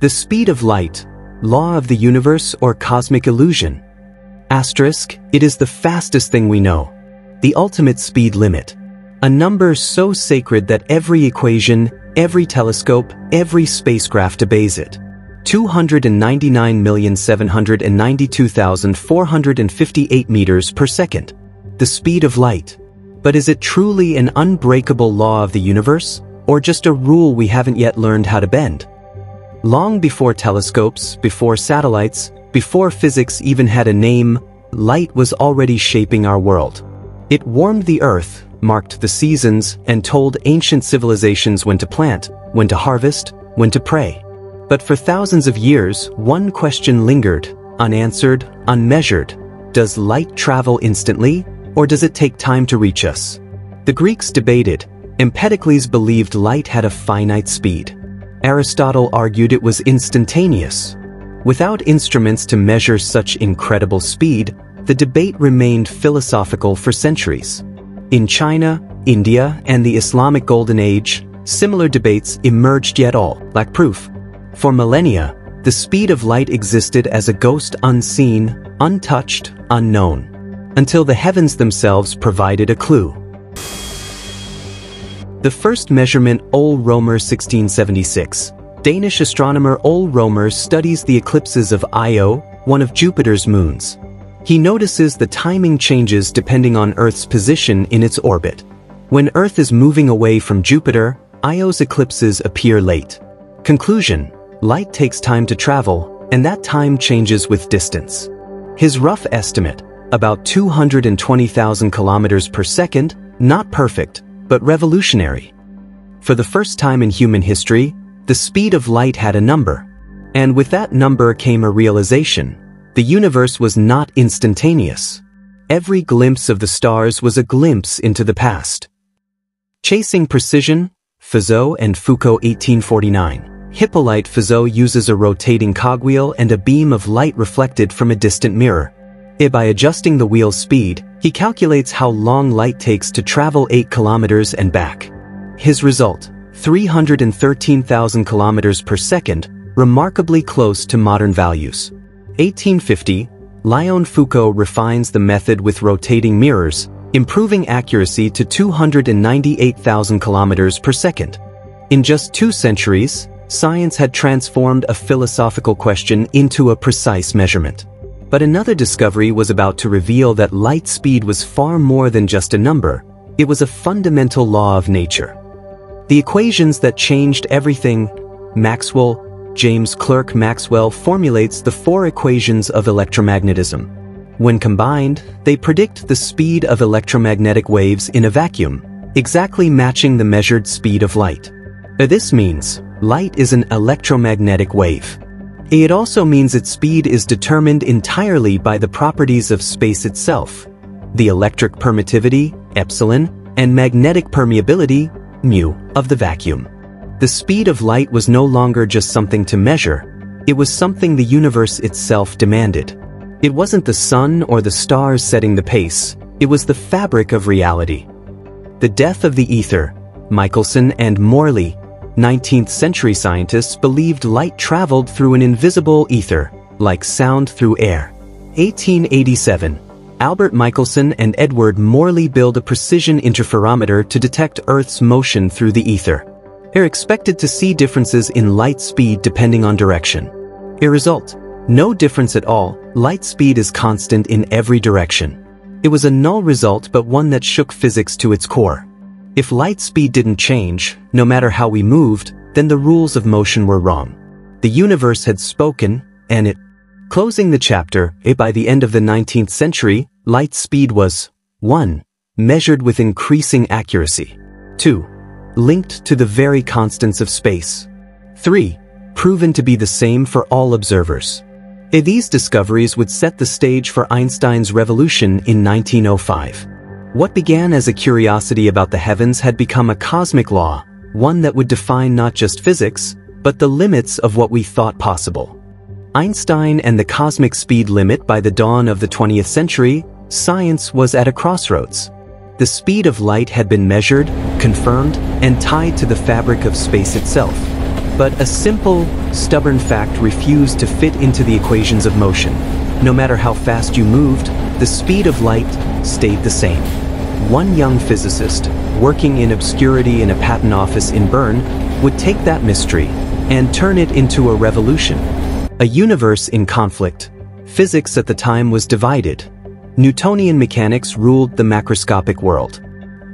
The speed of light, law of the universe or cosmic illusion. Asterisk, it is the fastest thing we know. The ultimate speed limit. A number so sacred that every equation, every telescope, every spacecraft obeys it. 299,792,458 meters per second. The speed of light. But is it truly an unbreakable law of the universe, or just a rule we haven't yet learned how to bend? Long before telescopes, before satellites, before physics even had a name, light was already shaping our world. It warmed the earth, marked the seasons, and told ancient civilizations when to plant, when to harvest, when to pray. But for thousands of years, one question lingered, unanswered, unmeasured. Does light travel instantly, or does it take time to reach us? The Greeks debated. Empedocles believed light had a finite speed. Aristotle argued it was instantaneous. Without instruments to measure such incredible speed, the debate remained philosophical for centuries. In China, India, and the Islamic Golden Age, similar debates emerged yet all lack proof. For millennia, the speed of light existed as a ghost unseen, untouched, unknown, until the heavens themselves provided a clue. The first measurement Ole Romer 1676. Danish astronomer Ole Romer studies the eclipses of Io, one of Jupiter's moons. He notices the timing changes depending on Earth's position in its orbit. When Earth is moving away from Jupiter, Io's eclipses appear late. Conclusion Light takes time to travel, and that time changes with distance. His rough estimate, about 220,000 kilometers per second, not perfect, but revolutionary. For the first time in human history, the speed of light had a number. And with that number came a realization. The universe was not instantaneous. Every glimpse of the stars was a glimpse into the past. Chasing Precision, Fizeau and Foucault 1849. Hippolyte Fizeau uses a rotating cogwheel and a beam of light reflected from a distant mirror. By adjusting the wheel's speed, he calculates how long light takes to travel 8 kilometers and back. His result, 313,000 kilometers per second, remarkably close to modern values. 1850, Léon Foucault refines the method with rotating mirrors, improving accuracy to 298,000 kilometers per second. In just two centuries, science had transformed a philosophical question into a precise measurement. But another discovery was about to reveal that light speed was far more than just a number. It was a fundamental law of nature. The equations that changed everything, Maxwell, James Clerk Maxwell formulates the four equations of electromagnetism. When combined, they predict the speed of electromagnetic waves in a vacuum, exactly matching the measured speed of light. This means light is an electromagnetic wave. It also means its speed is determined entirely by the properties of space itself, the electric permittivity, epsilon, and magnetic permeability, mu, of the vacuum. The speed of light was no longer just something to measure, it was something the universe itself demanded. It wasn't the sun or the stars setting the pace, it was the fabric of reality. The death of the ether, Michelson and Morley 19th century scientists believed light traveled through an invisible ether, like sound through air. 1887, Albert Michelson and Edward Morley build a precision interferometer to detect Earth's motion through the ether. They're expected to see differences in light speed depending on direction. A result, no difference at all, light speed is constant in every direction. It was a null result but one that shook physics to its core. If light speed didn't change, no matter how we moved, then the rules of motion were wrong. The universe had spoken, and it. Closing the chapter, it by the end of the 19th century, light speed was 1. Measured with increasing accuracy. 2. Linked to the very constants of space. 3. Proven to be the same for all observers. Eh, these discoveries would set the stage for Einstein's revolution in 1905. What began as a curiosity about the heavens had become a cosmic law, one that would define not just physics, but the limits of what we thought possible. Einstein and the cosmic speed limit by the dawn of the 20th century, science was at a crossroads. The speed of light had been measured, confirmed, and tied to the fabric of space itself. But a simple, stubborn fact refused to fit into the equations of motion. No matter how fast you moved, the speed of light stayed the same. One young physicist, working in obscurity in a patent office in Bern, would take that mystery and turn it into a revolution. A universe in conflict. Physics at the time was divided. Newtonian mechanics ruled the macroscopic world.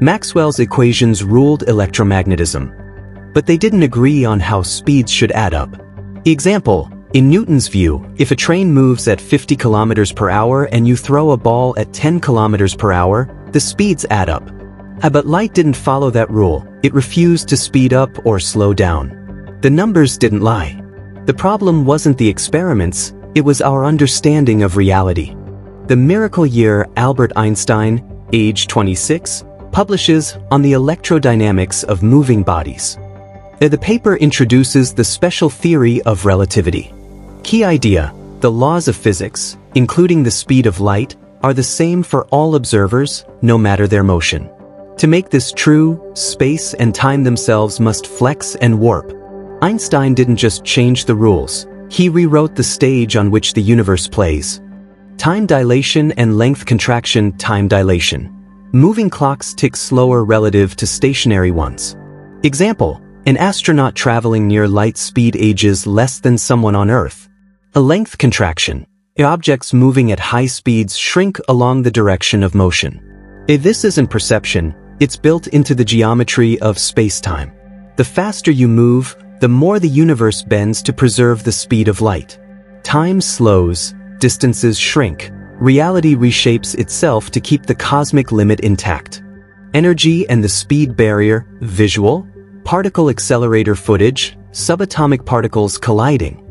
Maxwell's equations ruled electromagnetism. But they didn't agree on how speeds should add up. Example, in Newton's view, if a train moves at 50 kilometers per hour and you throw a ball at 10 kilometers per hour, the speeds add up. Uh, but light didn't follow that rule. It refused to speed up or slow down. The numbers didn't lie. The problem wasn't the experiments, it was our understanding of reality. The miracle year Albert Einstein, age 26, publishes on the electrodynamics of moving bodies. Uh, the paper introduces the special theory of relativity. Key idea, the laws of physics, including the speed of light, are the same for all observers, no matter their motion. To make this true, space and time themselves must flex and warp. Einstein didn't just change the rules, he rewrote the stage on which the universe plays. Time dilation and length contraction time dilation. Moving clocks tick slower relative to stationary ones. Example, an astronaut traveling near light speed ages less than someone on Earth. A length contraction. Objects moving at high speeds shrink along the direction of motion. If this isn't perception, it's built into the geometry of space-time. The faster you move, the more the universe bends to preserve the speed of light. Time slows, distances shrink, reality reshapes itself to keep the cosmic limit intact. Energy and the speed barrier, visual, particle accelerator footage, subatomic particles colliding.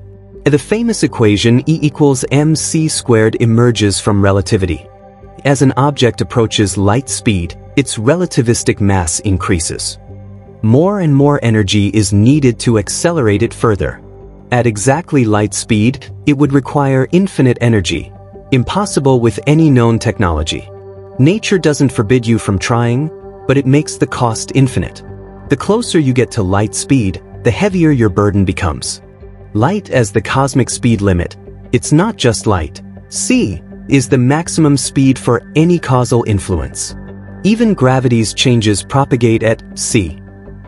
The famous equation E equals mc squared emerges from relativity. As an object approaches light speed, its relativistic mass increases. More and more energy is needed to accelerate it further. At exactly light speed, it would require infinite energy, impossible with any known technology. Nature doesn't forbid you from trying, but it makes the cost infinite. The closer you get to light speed, the heavier your burden becomes. Light as the cosmic speed limit, it's not just light. c is the maximum speed for any causal influence. Even gravity's changes propagate at c.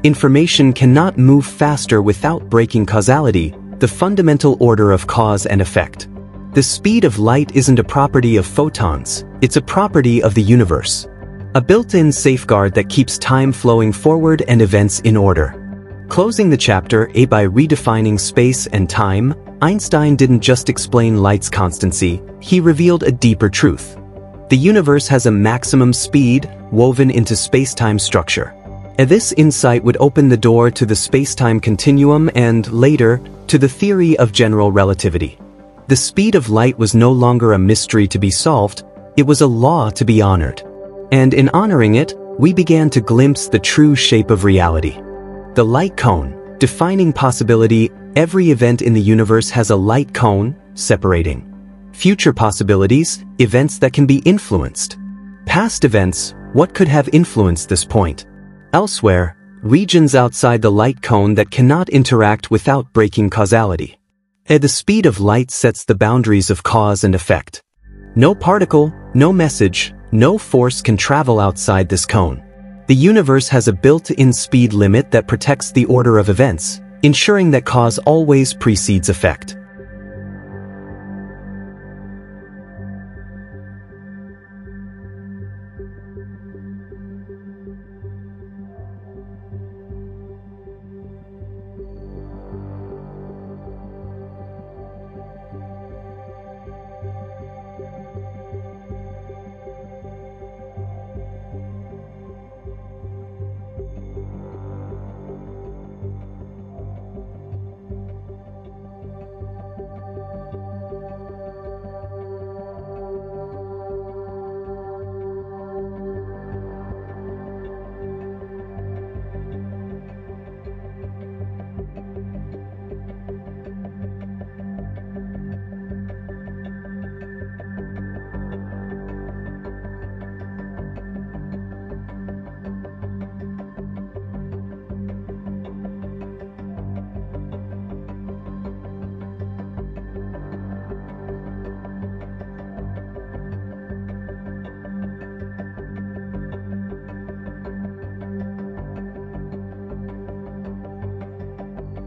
Information cannot move faster without breaking causality, the fundamental order of cause and effect. The speed of light isn't a property of photons, it's a property of the universe. A built-in safeguard that keeps time flowing forward and events in order. Closing the chapter A by redefining space and time, Einstein didn't just explain light's constancy, he revealed a deeper truth. The universe has a maximum speed woven into space-time structure. And this insight would open the door to the space-time continuum and, later, to the theory of general relativity. The speed of light was no longer a mystery to be solved, it was a law to be honored. And in honoring it, we began to glimpse the true shape of reality. The light cone, defining possibility, every event in the universe has a light cone, separating future possibilities, events that can be influenced. Past events, what could have influenced this point? Elsewhere, regions outside the light cone that cannot interact without breaking causality. At the speed of light sets the boundaries of cause and effect. No particle, no message, no force can travel outside this cone. The universe has a built-in speed limit that protects the order of events, ensuring that cause always precedes effect.